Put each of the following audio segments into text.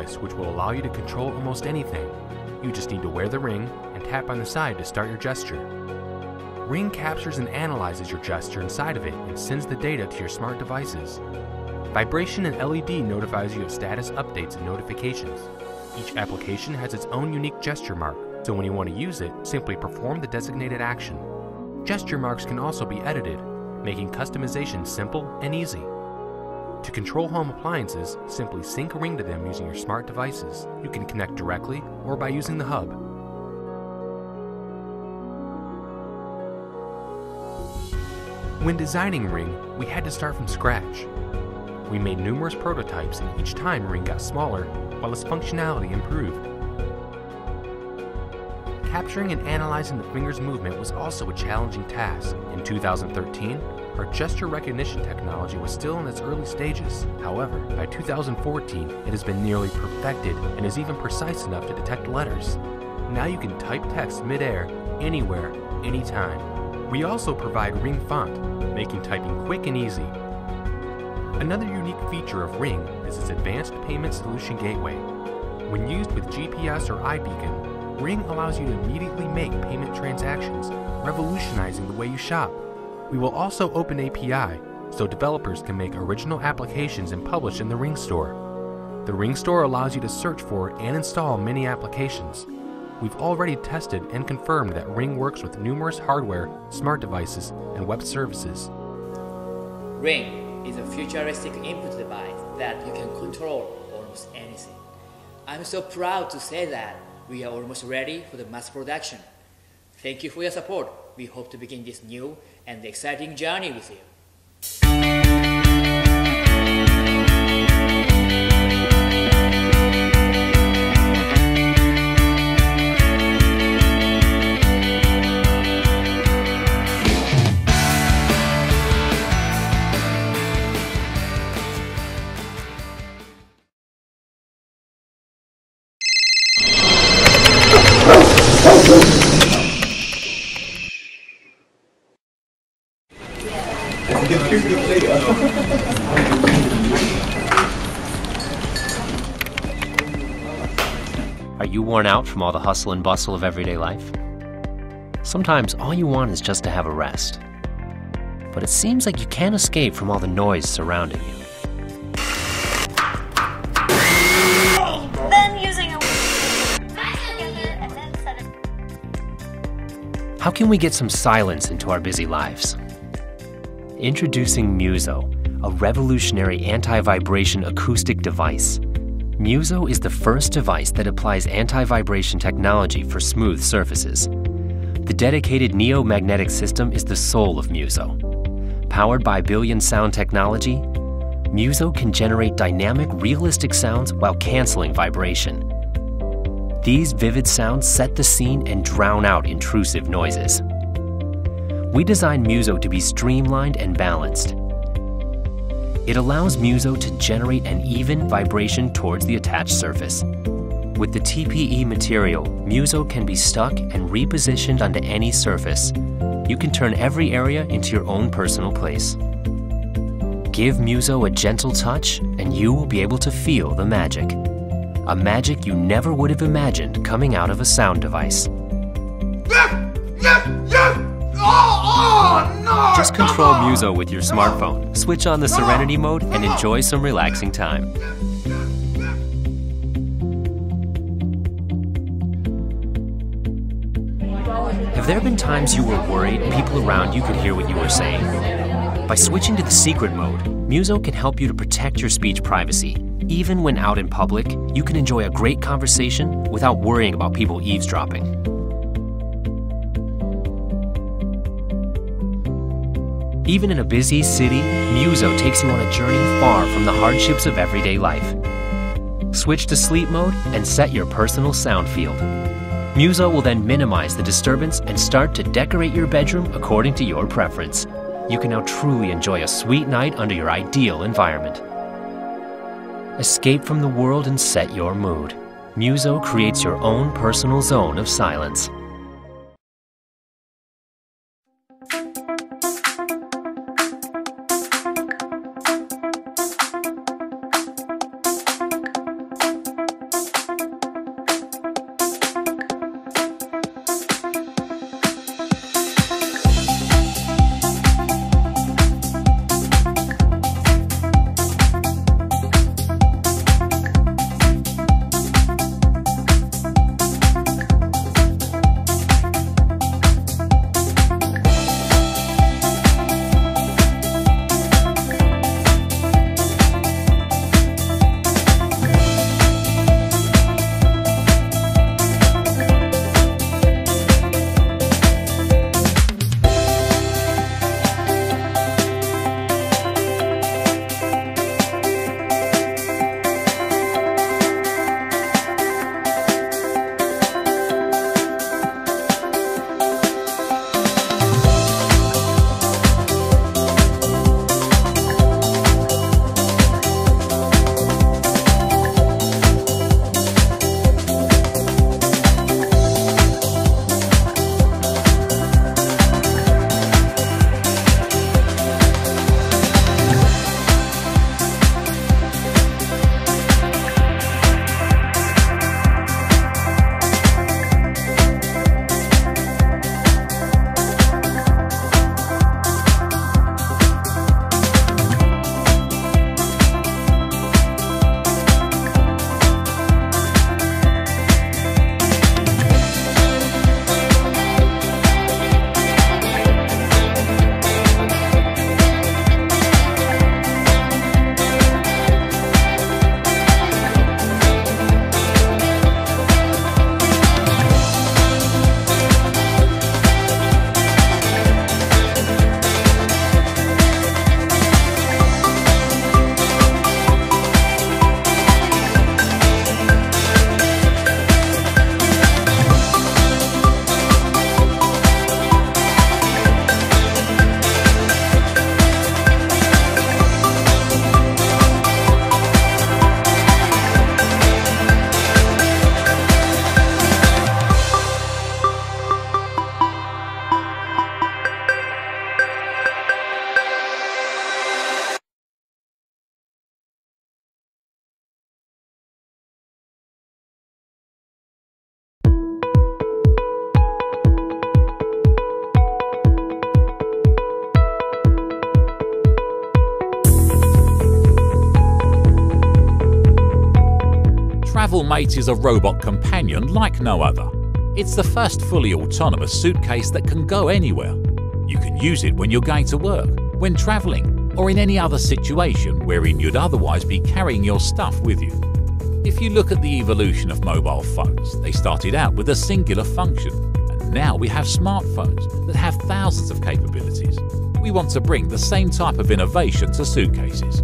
device which will allow you to control almost anything. You just need to wear the ring and tap on the side to start your gesture. Ring captures and analyzes your gesture inside of it and sends the data to your smart devices. Vibration and LED notifies you of status updates and notifications. Each application has its own unique gesture mark, so when you want to use it, simply perform the designated action. Gesture marks can also be edited, making customization simple and easy. To control home appliances, simply sync a ring to them using your smart devices. You can connect directly or by using the hub. When designing Ring, we had to start from scratch. We made numerous prototypes and each time Ring got smaller while its functionality improved. Capturing and analyzing the finger's movement was also a challenging task. In 2013, our gesture recognition technology was still in its early stages. However, by 2014, it has been nearly perfected and is even precise enough to detect letters. Now you can type text midair, anywhere, anytime. We also provide Ring Font, making typing quick and easy. Another unique feature of Ring is its advanced payment solution gateway. When used with GPS or iBeacon, Ring allows you to immediately make payment transactions, revolutionizing the way you shop. We will also open API so developers can make original applications and publish in the Ring Store. The Ring Store allows you to search for and install many applications. We've already tested and confirmed that Ring works with numerous hardware, smart devices, and web services. Ring is a futuristic input device that you can control almost anything. I'm so proud to say that we are almost ready for the mass production. Thank you for your support. We hope to begin this new and exciting journey with you. Are you worn out from all the hustle and bustle of everyday life? Sometimes all you want is just to have a rest. But it seems like you can't escape from all the noise surrounding you. Then using a together and then set. How can we get some silence into our busy lives? Introducing Muzo, a revolutionary anti vibration acoustic device. Muzo is the first device that applies anti vibration technology for smooth surfaces. The dedicated Neo magnetic system is the soul of Muzo. Powered by Billion Sound technology, Muzo can generate dynamic, realistic sounds while canceling vibration. These vivid sounds set the scene and drown out intrusive noises. We designed Muzo to be streamlined and balanced. It allows Muzo to generate an even vibration towards the attached surface. With the TPE material, Muzo can be stuck and repositioned onto any surface. You can turn every area into your own personal place. Give Muzo a gentle touch, and you will be able to feel the magic. A magic you never would have imagined coming out of a sound device. Ah! Just control Muzo with your smartphone, switch on the Serenity mode, and enjoy some relaxing time. Have there been times you were worried people around you could hear what you were saying? By switching to the secret mode, Muzo can help you to protect your speech privacy. Even when out in public, you can enjoy a great conversation without worrying about people eavesdropping. Even in a busy city, Muzo takes you on a journey far from the hardships of everyday life. Switch to sleep mode and set your personal sound field. Muzo will then minimize the disturbance and start to decorate your bedroom according to your preference. You can now truly enjoy a sweet night under your ideal environment. Escape from the world and set your mood. Muzo creates your own personal zone of silence. TravelMate is a robot companion like no other. It's the first fully autonomous suitcase that can go anywhere. You can use it when you're going to work, when travelling, or in any other situation wherein you'd otherwise be carrying your stuff with you. If you look at the evolution of mobile phones, they started out with a singular function, and now we have smartphones that have thousands of capabilities. We want to bring the same type of innovation to suitcases.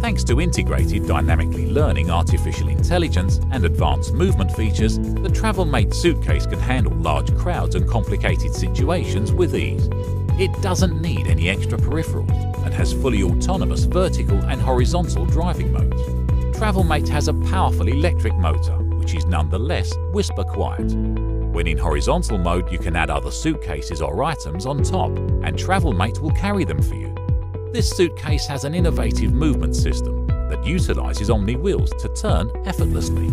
Thanks to integrated dynamically learning artificial intelligence and advanced movement features, the TravelMate suitcase can handle large crowds and complicated situations with ease. It doesn't need any extra peripherals and has fully autonomous vertical and horizontal driving modes. TravelMate has a powerful electric motor, which is nonetheless whisper quiet. When in horizontal mode, you can add other suitcases or items on top, and TravelMate will carry them for you. This suitcase has an innovative movement system that utilizes Omni wheels to turn effortlessly.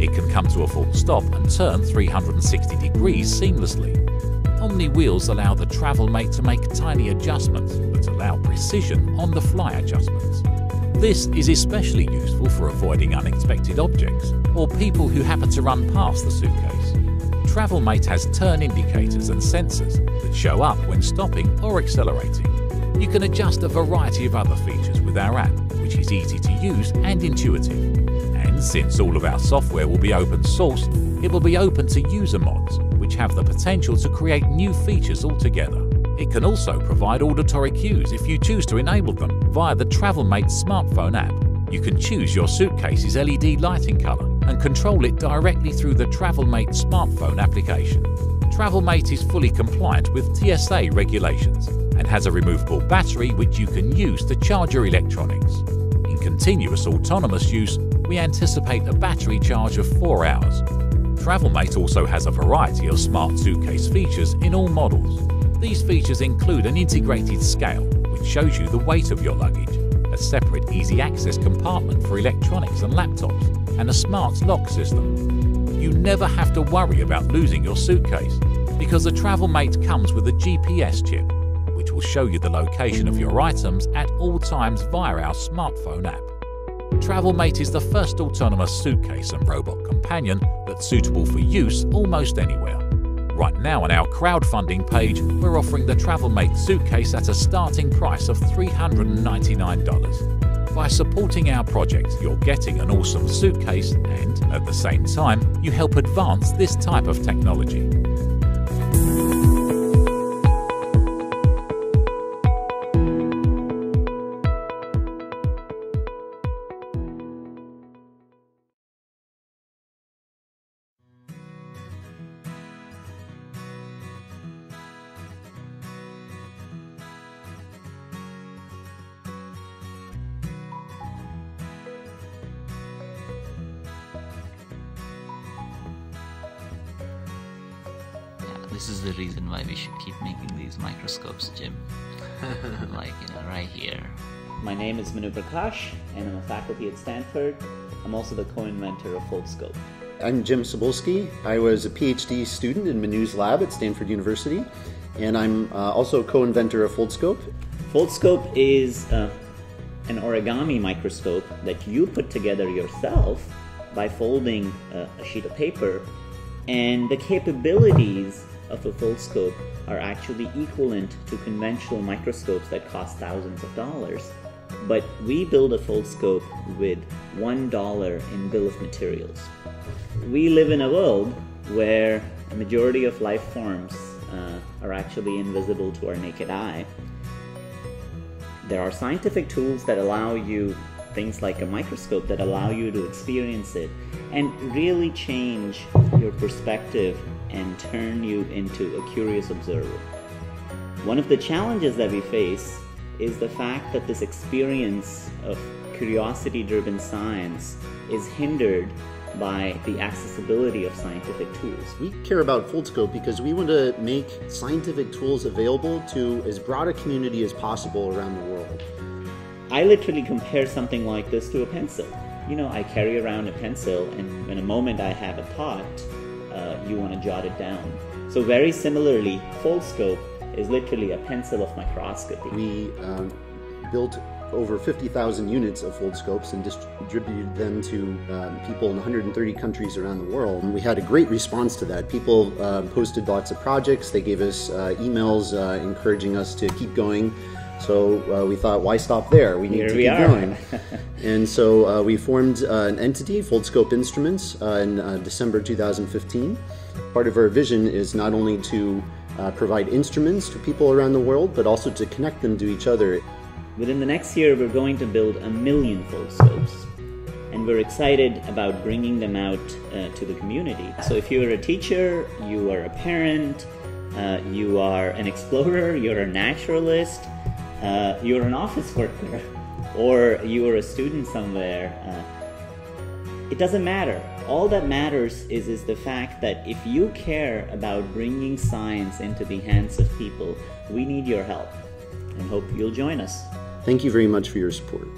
It can come to a full stop and turn 360 degrees seamlessly. Omni wheels allow the TravelMate to make tiny adjustments that allow precision on the fly adjustments. This is especially useful for avoiding unexpected objects or people who happen to run past the suitcase. TravelMate has turn indicators and sensors that show up when stopping or accelerating. You can adjust a variety of other features with our app, which is easy to use and intuitive. And since all of our software will be open source, it will be open to user mods, which have the potential to create new features altogether. It can also provide auditory cues if you choose to enable them via the TravelMate smartphone app. You can choose your suitcase's LED lighting color and control it directly through the TravelMate smartphone application. TravelMate is fully compliant with TSA regulations has a removable battery which you can use to charge your electronics. In continuous autonomous use, we anticipate a battery charge of 4 hours. TravelMate also has a variety of smart suitcase features in all models. These features include an integrated scale, which shows you the weight of your luggage, a separate easy access compartment for electronics and laptops, and a smart lock system. You never have to worry about losing your suitcase because the TravelMate comes with a GPS chip which will show you the location of your items at all times via our smartphone app. TravelMate is the first autonomous suitcase and robot companion that's suitable for use almost anywhere. Right now on our crowdfunding page, we're offering the TravelMate suitcase at a starting price of $399. By supporting our project, you're getting an awesome suitcase and, at the same time, you help advance this type of technology. This is the reason why we should keep making these microscopes, Jim. like, you know, right here. My name is Manu Prakash, and I'm a faculty at Stanford. I'm also the co-inventor of Foldscope. I'm Jim Cybulski. I was a PhD student in Manu's lab at Stanford University, and I'm uh, also co-inventor of Foldscope. Foldscope is uh, an origami microscope that you put together yourself by folding uh, a sheet of paper, and the capabilities of a Foldscope are actually equivalent to conventional microscopes that cost thousands of dollars. But we build a Foldscope with $1 in bill of materials. We live in a world where a majority of life forms uh, are actually invisible to our naked eye. There are scientific tools that allow you, things like a microscope, that allow you to experience it and really change your perspective and turn you into a curious observer. One of the challenges that we face is the fact that this experience of curiosity driven science is hindered by the accessibility of scientific tools. We care about Foldscope because we want to make scientific tools available to as broad a community as possible around the world. I literally compare something like this to a pencil. You know, I carry around a pencil, and in a moment I have a thought, uh, you want to jot it down. So, very similarly, Foldscope is literally a pencil of microscopy. We um, built over 50,000 units of Foldscopes and distributed them to um, people in 130 countries around the world. And we had a great response to that. People uh, posted lots of projects. They gave us uh, emails uh, encouraging us to keep going. So uh, we thought, why stop there? We need Here to keep going. and so uh, we formed uh, an entity, Foldscope Instruments, uh, in uh, December 2015. Part of our vision is not only to uh, provide instruments to people around the world, but also to connect them to each other. Within the next year, we're going to build a million Foldscopes. And we're excited about bringing them out uh, to the community. So, if you're a teacher, you are a parent, uh, you are an explorer, you're a naturalist, uh, you're an office worker, or you are a student somewhere, uh, it doesn't matter. All that matters is, is the fact that if you care about bringing science into the hands of people, we need your help and hope you'll join us. Thank you very much for your support.